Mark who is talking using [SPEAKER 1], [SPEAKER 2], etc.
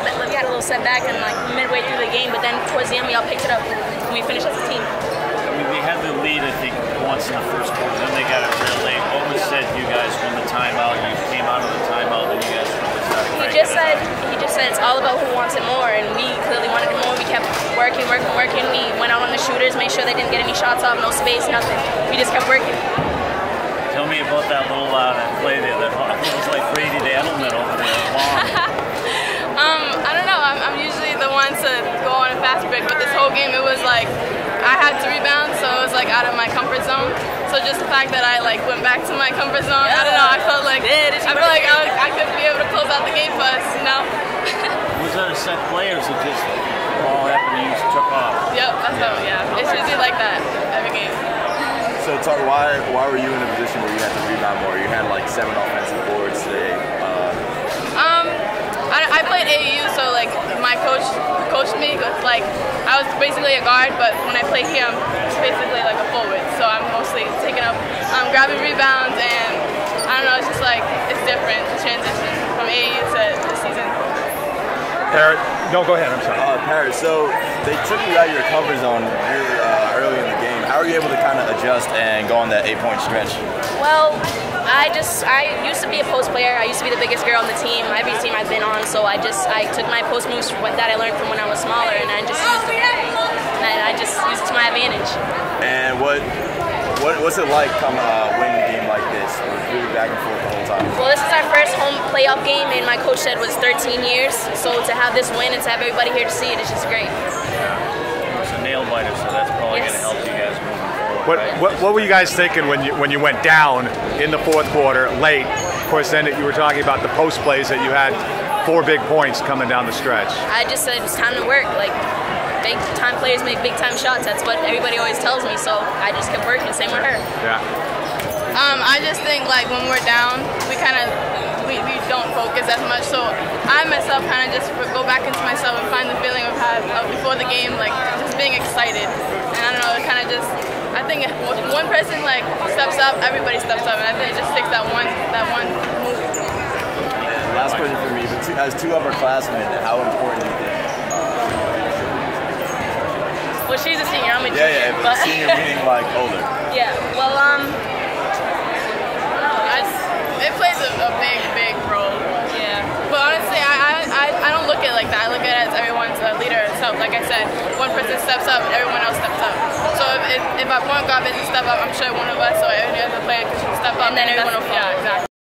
[SPEAKER 1] back. We had a little setback and like midway through the game, but then towards the end we all picked it up and we finished as a team.
[SPEAKER 2] I mean, they had the lead, I think, once in the first quarter. Then they got it real late. What was said? You guys won the timeout. You came out of the timeout, and you guys really started
[SPEAKER 1] He
[SPEAKER 2] cranking
[SPEAKER 1] just said he just said it's all about who wants it more, and we clearly wanted it more. We kept working, working, working. We went out on the shooters, made sure they didn't get any shots off, no space, nothing. We just kept working.
[SPEAKER 2] Tell me about that little uh, play there. That it was like Brady to Edelman over there. Long.
[SPEAKER 3] Um, I don't know. I'm, I'm usually the one to go on a fast break, but this whole game it was like I had to rebound, so it was like out of my comfort zone. So just the fact that I like went back to my comfort zone, I don't know. I felt like
[SPEAKER 1] Yeah, did
[SPEAKER 3] I feel like I, was, I could be able to close out the game for us, you know.
[SPEAKER 2] was that a set play, or was it just all happened and you took off?
[SPEAKER 3] yep, that's how. Yeah, it should be like that every game.
[SPEAKER 4] So, Tucker, why why were you in a position where you had to rebound more? You had like seven offensive boards today. Uh,
[SPEAKER 3] Um, I, I played AU, so like my coach who coached me was like I was basically a guard, but when I play here, I'm basically like a forward. So I'm mostly taking up, I'm grabbing rebounds, and I don't know. It's just like it's different the transition from AAU to this season.
[SPEAKER 5] Paris, no, go ahead. I'm sorry.
[SPEAKER 4] uh, Paris, so they took you out of your comfort zone really uh, early in the game. How are you able to kind of adjust and go on that eight-point stretch?
[SPEAKER 1] Well, I just I used to be a post player. I used to be the biggest girl on the team, every team I've been on. So I just I took my post moves from what- that I learned from when I was smaller, and I just used it. And I just used it to my advantage.
[SPEAKER 4] And what what what's it like come uh, winning a game like this? It was really back and forth the whole time.
[SPEAKER 1] Well, this is our first home playoff game, and my coach said was 13 years. So to have this win and to have everybody here to see it is just great.
[SPEAKER 2] It was a nail biter, so that's probably
[SPEAKER 1] Yes.
[SPEAKER 2] going to help you guys moving forward.
[SPEAKER 5] What, what, what were you guys thinking when you when you went down in the fourth quarter late? Of course, then you were talking about the post plays that you had four big points coming down the stretch.
[SPEAKER 1] I just said it's time to work. Like big time players make big time shots. That's what everybody always tells me. So I just kept working. Same with her.
[SPEAKER 5] Yeah.
[SPEAKER 3] Um, I just think like when we're down, we kind of we, we don't focus as much. So I myself kind of just go back into myself and find the feeling of had of before the game, like just being excited. And I don't know, it kind of just I think if one person like steps up, everybody steps up, and I think it just takes that one that one move.
[SPEAKER 4] And last question for me, but two, as two upperclassmen, how important do you think?
[SPEAKER 1] Well, she's a senior. I'm a
[SPEAKER 4] Yeah,
[SPEAKER 1] junior.
[SPEAKER 4] yeah, but senior meaning like older.
[SPEAKER 1] yeah. Well, um,
[SPEAKER 3] I just, it plays a, a big big role.
[SPEAKER 1] yeah.
[SPEAKER 3] But honestly, I, I, I, don't look at it like that. I look at it as everyone's a leader itself. Like I said, one person steps up, everyone else steps up. So if, if, if our point guard doesn't step up, I'm sure one of us or any other player can step up.
[SPEAKER 1] And then everyone will
[SPEAKER 3] exactly.